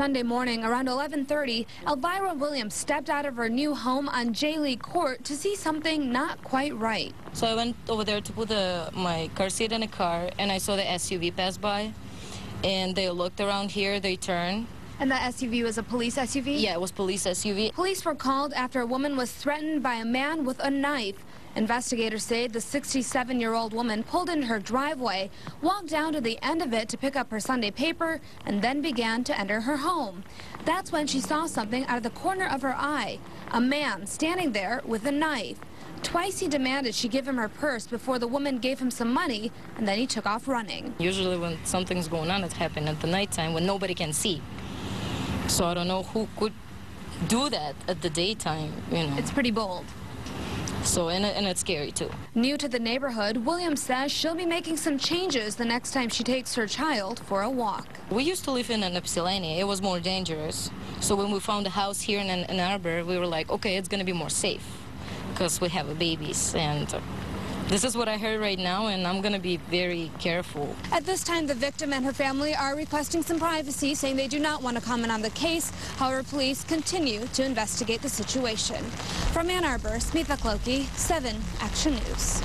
Sunday morning around 11:30, Elvira Williams stepped out of her new home on J. Lee Court to see something not quite right. So I went over there to put the, my car seat in the car, and I saw the SUV pass by, and they looked around here, they turned. And that SUV was a police SUV? Yeah, it was police SUV. Police were called after a woman was threatened by a man with a knife. Investigators say the 67-year-old woman pulled into her driveway, walked down to the end of it to pick up her Sunday paper, and then began to enter her home. That's when she saw something out of the corner of her eye, a man standing there with a knife. Twice he demanded she give him her purse before the woman gave him some money, and then he took off running. Usually when something's going on, it happens at the nighttime when nobody can see. So I don't know who could do that at the daytime, you know. It's pretty bold. So, and, and it's scary too. New to the neighborhood, Williams says she'll be making some changes the next time she takes her child for a walk. We used to live in an Ypsilanti. It was more dangerous. So when we found a house here in Ann Arbor, we were like, okay, it's going to be more safe because we have a babies. And this is what I heard right now, and I'm going to be very careful. At this time, the victim and her family are requesting some privacy, saying they do not want to comment on the case. However, police continue to investigate the situation. From Ann Arbor, Smita Kloki, 7 Action News.